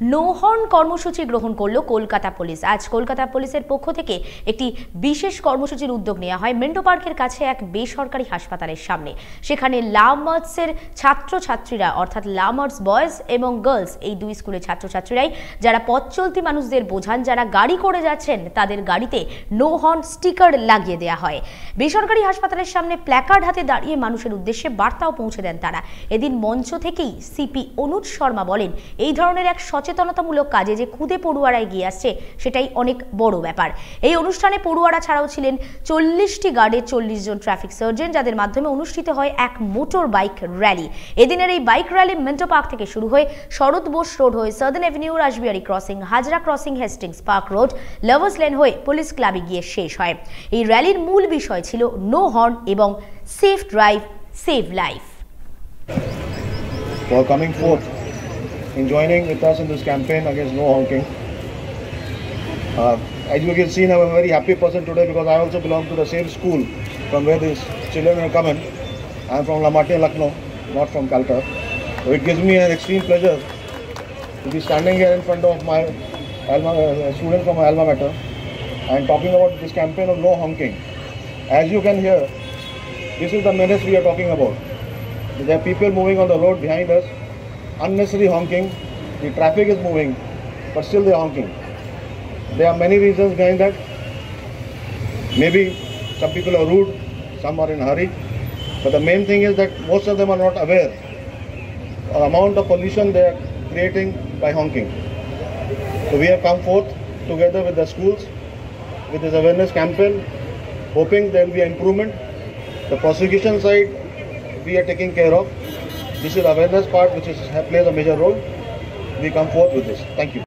নোহর্ন কর্মসূচি গ্রহণ করল কলকাতা পুলিশ। আজ কলকাতা পুলিশের পক্ষ থেকে একটি বিশেষ কর্মসূচির উদ্যোগ নেওয়া হয় মেন্টো পার্কের কাছে এক বেসরকারি হাসপাতালের সামনে। সেখানে লামার্সের ছাত্রছাত্রীরা, অর্থাৎ লামার্স বয়েজ এবং গার্লস, এই দুই স্কুলের ছাত্রছাত্রীরাই, যারা পথ চলতি মানুষদের বোঝান, যারা গাড়ি করে যাচ্ছেন, তাদের গাড়িতে নো হর্ন স্টিকার লাগিয়ে দেওয়া হয়। বেসরকারি হাসপাতালের সামনে প্ল্যাকার্ড হাতে দাঁড়িয়ে মানুষের উদ্দেশ্যে বার্তাও পৌঁছে দেন তারা। এদিন মঞ্চ থেকেই সিপি অনুজ শর্মা বলেন, এই ধরনের এক সচেতনতামূলক কাজে যে খুদে পড়ুয়ারা এগিয়ে আসছে, সেটাই অনেক বড় ব্যাপার। এই অনুষ্ঠানে পড়ুয়ারা ছাড়াও ছিলেন চল্লিশটি গার্ডের চল্লিশ জন ট্রাফিক সার্জন, যাদের মাধ্যমে অনুষ্ঠিত হয় এক মোটর বাইক র্যালি। এদিনের এই বাইক র্যালি মেন্টো পার্ক থেকে শুরু হয়ে শরৎ বোস রোড হয়ে southern avenue Rashbehari crossing, Hazra crossing, Hastings park road, lovers lane হয়ে পুলিশ ক্লাবে গিয়ে শেষ হয়। এই র্যালির মূল বিষয় ছিল নো হর্ন এবং safe drive save life. For coming forth. In joining with us in this campaign against no honking. Uh, as you can see, I'm a very happy person today because I also belong to the same school from where these children are coming. I'm from La Martiniere, Lucknow, not from Calcutta. So it gives me an extreme pleasure to be standing here in front of my alma, uh, students from my alma mater and talking about this campaign of no honking. As you can hear, this is the menace we are talking about. There are people moving on the road behind us, unnecessary honking. The traffic is moving, but still they are honking. There are many reasons behind that. Maybe some people are rude, some are in hurry. But the main thing is that most of them are not aware of the amount of pollution they are creating by honking. So we have come forth together with the schools with this awareness campaign, hoping there will be improvement. The prosecution side we are taking care of. This is awareness part which is, plays a major role. We come forth with this. Thank you.